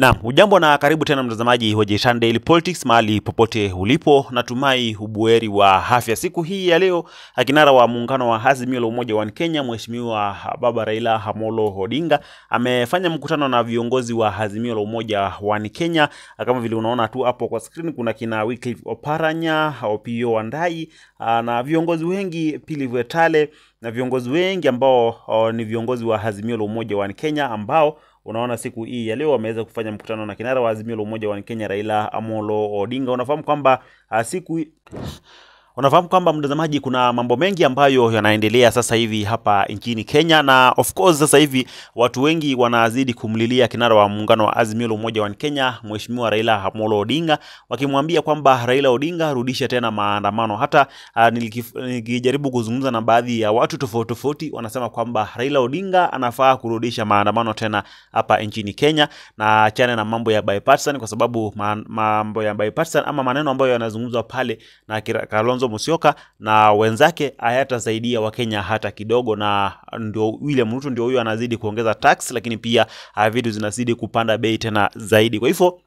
Naam, ujambo na karibu tena mtazamaji wa Jitan Daily Politics mahali popote ulipo, natumai ubuheri wa afya. Siku hii ya leo, akinara wa muungano wa Azimio la Umoja wa Kenya Mheshimiwa Baba Raila Amolo Odinga amefanya mkutano na viongozi wa Azimio la Umoja wa Kenya. Kama vile unaona tu hapo kwa screen, kuna kina Wycliffe Oparanya, Opiyo Wandayi na viongozi wengi, Pili Vetale na viongozi wengi ambao o, ni viongozi wa Azimio la Umoja wa Kenya ambao unaona siku hii ya leo wameweza kufanya mkutano na kinara wa Azimio la Umoja wa Kenya Raila Amolo Odinga. Unafahamu kwamba uh, siku unafahamu kwamba mtazamaji, kuna mambo mengi ambayo yanaendelea sasa hivi hapa nchini Kenya, na of course sasa hivi watu wengi wanazidi kumlilia kinara wa muungano wa Azimio la Umoja wa Kenya Mheshimiwa Raila Amolo Odinga, wakimwambia kwamba Raila Odinga, rudisha tena maandamano. Hata uh, nilijaribu nikijaribu kuzungumza na baadhi ya watu tofauti tofauti, wanasema kwamba Raila Odinga anafaa kurudisha maandamano tena hapa nchini Kenya na achane na mambo ya bipartisan, kwa sababu mambo ya bipartisan ama maneno ambayo yanazungumzwa pale na Kira- Musyoka na wenzake hayatasaidia Wakenya hata kidogo, na ndio William Ruto ndio huyo anazidi kuongeza tax, lakini pia uh, vitu zinazidi kupanda bei tena zaidi. Kwa hivyo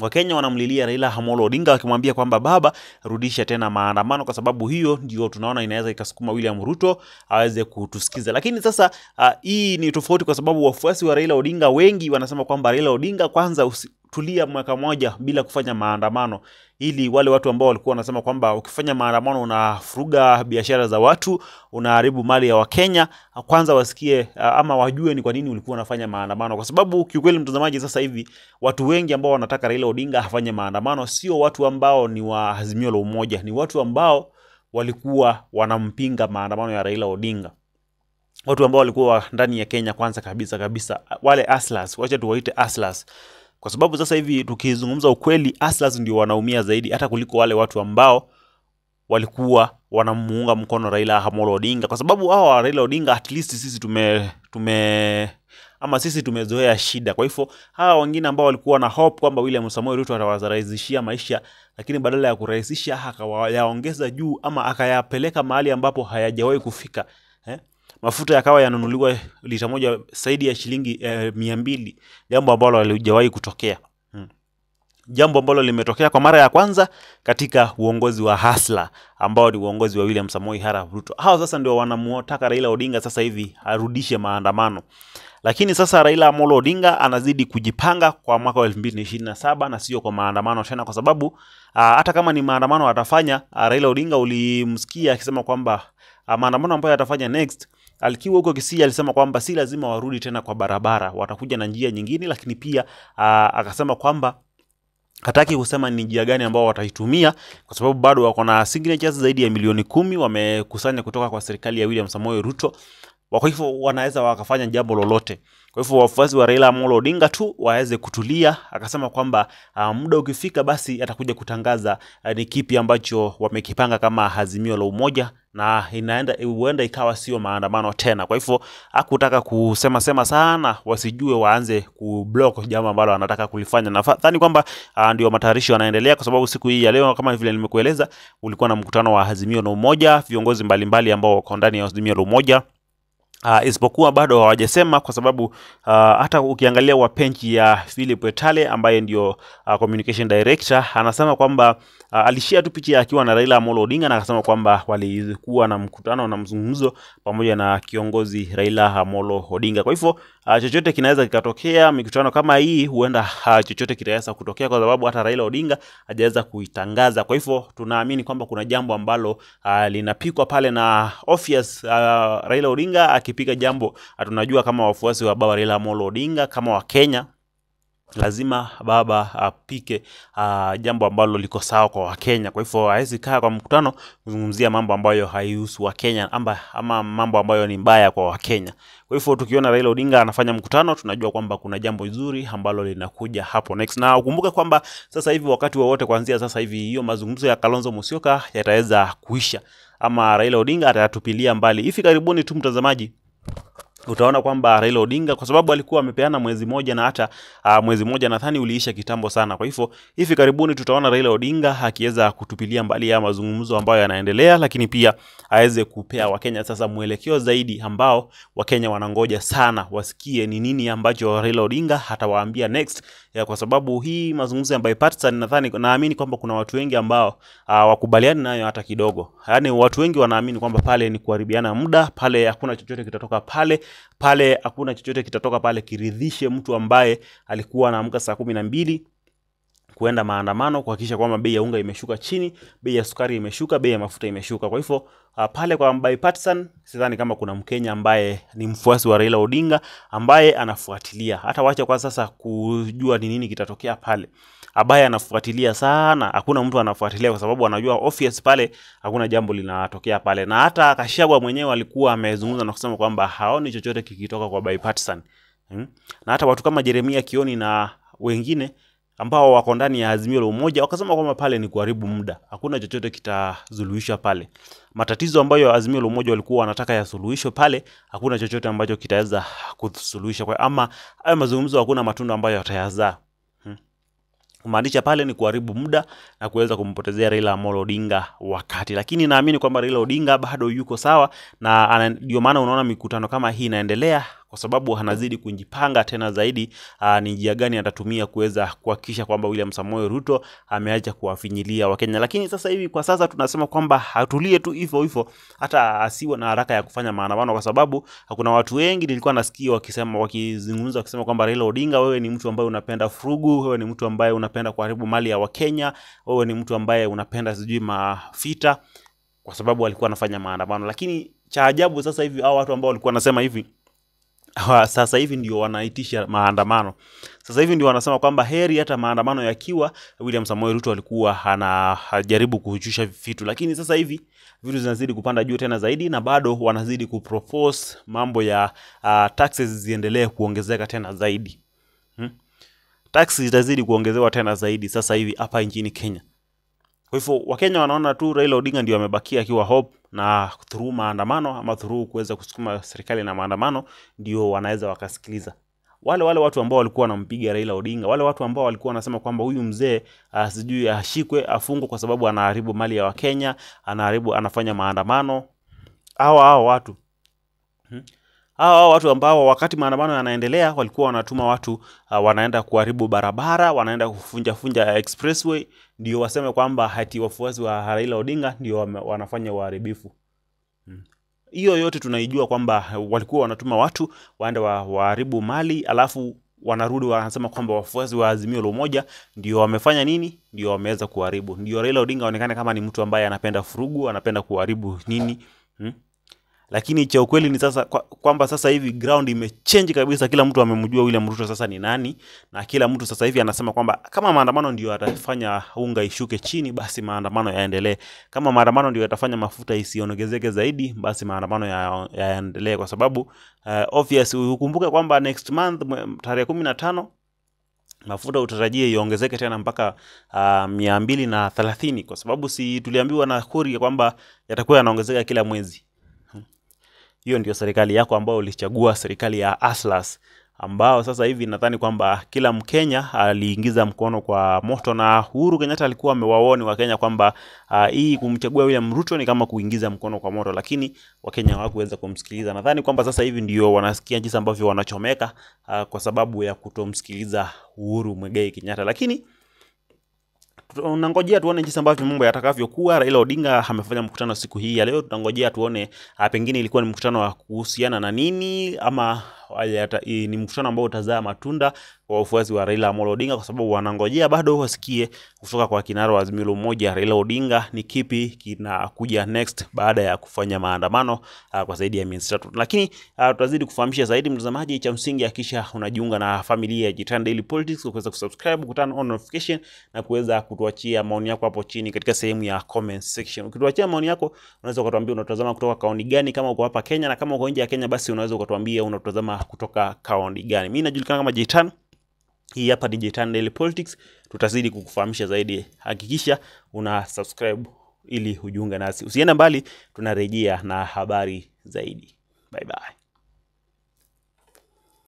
Wakenya wanamlilia Raila Amolo Odinga wakimwambia kwamba baba, rudisha tena maandamano, kwa sababu hiyo ndio tunaona inaweza ikasukuma William Ruto aweze kutusikiza. Lakini sasa uh, hii ni tofauti kwa sababu wafuasi wa Raila Odinga wengi wanasema kwamba Raila Odinga, kwanza usi, tulia mwaka mmoja bila kufanya maandamano, ili wale watu ambao walikuwa wanasema kwamba ukifanya maandamano unafuruga biashara za watu, unaharibu mali ya Wakenya, kwanza wasikie ama wajue ni kwa nini ulikuwa unafanya maandamano, kwa sababu kiukweli, mtazamaji, sasa hivi watu wengi ambao wanataka Raila Odinga afanye maandamano sio watu ambao ni wa Azimio la Umoja, ni watu ambao walikuwa wanampinga maandamano ya Raila Odinga. Watu ambao walikuwa ndani ya Kenya kwanza kabisa kabisa, wale aslas, wacha tuwaite aslas, kwa sababu sasa hivi tukizungumza ukweli, aslas ndio wanaumia zaidi hata kuliko wale watu ambao walikuwa wanamuunga mkono Raila Amolo Odinga, kwa sababu hawa wa Raila Odinga at least sisi tume tume ama sisi tumezoea shida. Kwa hivyo hawa wengine ambao walikuwa na hope kwamba William Samoei Ruto atawarahisishia maisha, lakini badala ya kurahisisha akayaongeza juu ama akayapeleka mahali ambapo hayajawahi kufika? Mafuta yakawa yanunuliwa lita moja zaidi ya shilingi eh, mia mbili, jambo ambalo halijawahi kutokea hmm. Jambo ambalo limetokea kwa mara ya kwanza katika uongozi wa Hasla ambao ni uongozi wa William Samoei Arap Ruto. Hao sasa ndio wanamtaka Raila Odinga sasa hivi arudishe maandamano, lakini sasa Raila Amolo Odinga anazidi kujipanga kwa mwaka wa elfu mbili na saba na sio kwa maandamano tena, kwa sababu uh, hata kama ni maandamano atafanya uh, Raila Odinga ulimsikia akisema kwamba maandamano ambayo atafanya next alikiwa huko Kisii alisema kwamba si lazima warudi tena kwa barabara, watakuja na njia nyingine, lakini pia uh, akasema kwamba hataki kusema ni njia gani ambao wataitumia kwa sababu bado wako na signatures zaidi ya milioni kumi wamekusanya kutoka kwa serikali ya William Samoei Ruto. Kwa hivyo wanaweza wakafanya jambo lolote. Kwa hivyo wafuasi wa Raila Amolo Odinga tu waweze kutulia. Akasema kwamba uh, muda ukifika, basi atakuja kutangaza uh, ni kipi ambacho wamekipanga kama azimio la umoja, na inaenda huenda ikawa sio maandamano tena. Kwa hivyo hakutaka kusema sema sana, wasijue waanze kublock jambo ambalo anataka kulifanya. Nadhani kwamba uh, ndio matayarisho yanaendelea, kwa sababu siku hii ya leo kama vile nimekueleza, ulikuwa na mkutano wa azimio la umoja, viongozi mbalimbali ambao wako ndani ya azimio la umoja Uh, isipokuwa bado hawajasema kwa sababu uh, hata ukiangalia wapenchi ya Philip Etale ambaye ndio uh, communication director anasema kwamba uh, alishia tu picha akiwa na Raila Amolo Odinga na akasema kwamba walikuwa na mkutano na mzungumzo pamoja na kiongozi Raila Amolo Odinga. Kwa hivyo uh, chochote kinaweza kikatokea. Mikutano kama hii huenda uh, chochote kitaweza kutokea kwa sababu hata Raila Odinga hajaweza kuitangaza. Kwa hivyo tunaamini kwamba kuna jambo ambalo uh, linapikwa pale na obvious uh, Raila Odinga akipiga jambo tunajua kama wafuasi wa baba Raila Amolo Odinga kama Wakenya lazima baba apike uh, jambo ambalo liko sawa kwa Wakenya. Kwa hivyo hawezi kaa kwa mkutano kuzungumzia mambo ambayo haihusu Wakenya ama, ama mambo ambayo ni mbaya kwa Wakenya. Kwa hivyo tukiona Raila Odinga anafanya mkutano, tunajua kwamba kuna jambo zuri ambalo linakuja hapo next, na ukumbuke kwamba sasa hivi wakati wowote kuanzia sasa hivi hiyo mazungumzo ya Kalonzo Musyoka yataweza kuisha. Ama Raila Odinga atayatupilia mbali. Hivi karibuni tu, mtazamaji utaona kwamba Raila Odinga kwa sababu alikuwa amepeana mwezi moja na hata uh, mwezi moja nadhani uliisha kitambo sana. Kwa hivyo hivi karibuni tutaona Raila Odinga akiweza kutupilia mbali ya mazungumzo ambayo yanaendelea, lakini pia aweze kupea Wakenya sasa mwelekeo zaidi ambao Wakenya wanangoja sana wasikie ni nini ambacho Raila Odinga atawaambia next ya, kwa sababu hii mazungumzo ya bipartisan nadhani naamini kwamba kuna watu wengi ambao uh, wakubaliani nayo hata kidogo. Yaani watu wengi wanaamini kwamba pale ni kuharibiana muda, pale hakuna chochote kitatoka pale pale hakuna chochote kitatoka pale kiridhishe mtu ambaye alikuwa anaamka saa kumi na mbili kuenda maandamano kuhakikisha kwamba bei ya unga imeshuka chini, bei ya sukari imeshuka, bei ya mafuta imeshuka. Kwa hivyo uh, pale kwa bipartisan sidhani kama kuna Mkenya ambaye ni mfuasi wa Raila Odinga ambaye anafuatilia. Hata wacha kwa sasa kujua ni nini kitatokea pale. Ambaye anafuatilia sana, hakuna mtu anafuatilia kwa sababu anajua obvious pale hakuna jambo linatokea pale. Na hata Kashagwa mwenyewe alikuwa amezungumza na kusema kwamba haoni chochote kikitoka kwa bipartisan. Hmm? Na hata watu kama Jeremia Kioni na wengine ambao wako ndani ya Azimio la Umoja wakasema kwamba pale ni kuharibu muda, hakuna chochote kitazuluhisha pale. Matatizo ambayo Azimio la Umoja walikuwa wanataka yasuluhishwe pale, hakuna chochote ambacho kitaweza kusuluhisha kwa, ama hayo mazungumzo hakuna matunda ambayo yatayazaa hmm. Kumaanisha pale ni kuharibu muda na kuweza kumpotezea Raila Amolo Odinga wakati, lakini naamini kwamba Raila Odinga bado yuko sawa, na ndio maana unaona mikutano kama hii inaendelea kwa sababu anazidi kujipanga tena zaidi, uh, ni njia gani atatumia kuweza kuhakikisha kwamba William Samoei Ruto ameacha kuwafinyilia Wakenya. Lakini sasa hivi kwa sasa tunasema kwamba hatulie tu hivyo hivyo, hata asiwe na haraka ya kufanya maandamano, kwa sababu kuna watu wengi nilikuwa nasikia wakisema, wakizungumza wakisema kwamba Raila Odinga, wewe ni mtu ambaye unapenda furugu, wewe ni mtu ambaye unapenda kuharibu mali ya Wakenya, wewe ni mtu ambaye unapenda sijui mafita, kwa sababu alikuwa anafanya maandamano. Lakini cha ajabu sasa hivi hao watu ambao walikuwa wanasema hivi sasa hivi ndio wanaitisha maandamano. Sasa hivi ndio wanasema kwamba heri hata maandamano yakiwa William Samoei Ruto alikuwa anajaribu kushusha vitu, lakini sasa hivi vitu zinazidi kupanda juu tena zaidi, na bado wanazidi kupropose mambo ya uh, taxes ziendelee kuongezeka tena zaidi hmm? Taxes zitazidi kuongezewa tena zaidi sasa hivi hapa nchini Kenya. Kwa hivyo Wakenya wanaona tu Raila Odinga ndio amebakia akiwa hope na through maandamano ama through kuweza kusukuma serikali na maandamano ndio wanaweza wakasikiliza wale wale watu ambao walikuwa wanampiga Raila Odinga, wale watu ambao walikuwa wanasema kwamba huyu mzee uh, sijui ashikwe afungwe kwa sababu anaharibu mali ya Wakenya, anaharibu anafanya maandamano. hawa hawa watu hmm? Hao ah, watu ambao wakati maandamano yanaendelea walikuwa wanatuma watu uh, wanaenda kuharibu barabara, wanaenda kufunja funja expressway, ndio waseme kwamba hati wafuasi wa Raila Odinga ndio wanafanya uharibifu hiyo hmm. Yote tunaijua kwamba walikuwa wanatuma watu waende waharibu mali, alafu wanarudi wanasema kwamba wafuasi wa Azimio la Umoja ndio wamefanya nini, ndio wameweza kuharibu. Ndio Raila Odinga aonekane kama ni mtu ambaye anapenda furugu, anapenda kuharibu nini hmm? Lakini cha ukweli ni sasa kwamba kwa sasa hivi ground imechange kabisa. Kila mtu amemjua William Ruto sasa ni nani, na kila mtu sasa hivi anasema kwamba kama maandamano ndio atafanya unga ishuke chini, basi maandamano yaendelee. Kama maandamano ndio yatafanya mafuta isiongezeke zaidi, basi maandamano yaendelee, ya kwa sababu uh, obvious ukumbuke kwamba next month tarehe kumi na tano mafuta utarajie iongezeke tena mpaka uh, mia mbili na thelathini kwa sababu si tuliambiwa na Kuria kwamba yatakuwa yanaongezeka kila mwezi hiyo ndio serikali yako ambayo ulichagua, serikali ya Aslas, ambao sasa hivi nadhani kwamba kila Mkenya aliingiza mkono kwa moto, na Uhuru Kenyatta alikuwa amewaoni Wakenya kwamba uh, hii kumchagua William Ruto ni kama kuingiza mkono kwa moto, lakini Wakenya hawakuweza kumsikiliza. Nadhani kwamba sasa hivi ndio wanasikia jinsi ambavyo wanachomeka uh, kwa sababu ya kutomsikiliza Uhuru Muigai Kenyatta, lakini tunangojea tuone jinsi ambavyo mambo yatakavyokuwa. Raila Odinga amefanya mkutano siku hii ya leo, tunangojea tuone pengine ilikuwa ni mkutano wa kuhusiana na nini ama ni mkutano ambao utazaa matunda kwa wafuasi wa Raila Amolo Odinga, kwa sababu wanangojea bado wasikie kutoka kwa kinara wa Azimio Umoja Raila Odinga ni kipi kinakuja next baada ya kufanya maandamano uh, kwa zaidi ya miezi tatu. Lakini uh, tutazidi kufahamisha zaidi mtazamaji, cha msingi hakisha unajiunga na familia ya Jitan Daily Politics kwa kuweza kusubscribe, kutana on notification na kuweza kutuachia maoni yako hapo chini katika sehemu ya comment section. Ukituachia maoni yako, unaweza kutuambia unatazama kutoka kaunti gani, kama uko hapa Kenya, na kama uko nje ya Kenya, basi unaweza kutuambia unatazama kutoka kaundi gani. Mimi najulikana kama Jitan. Hii hapa ni Jitan Daily Politics. Tutazidi kukufahamisha zaidi. Hakikisha una subscribe ili hujunga nasi. Usiende mbali, tunarejea na habari zaidi. Bye bye.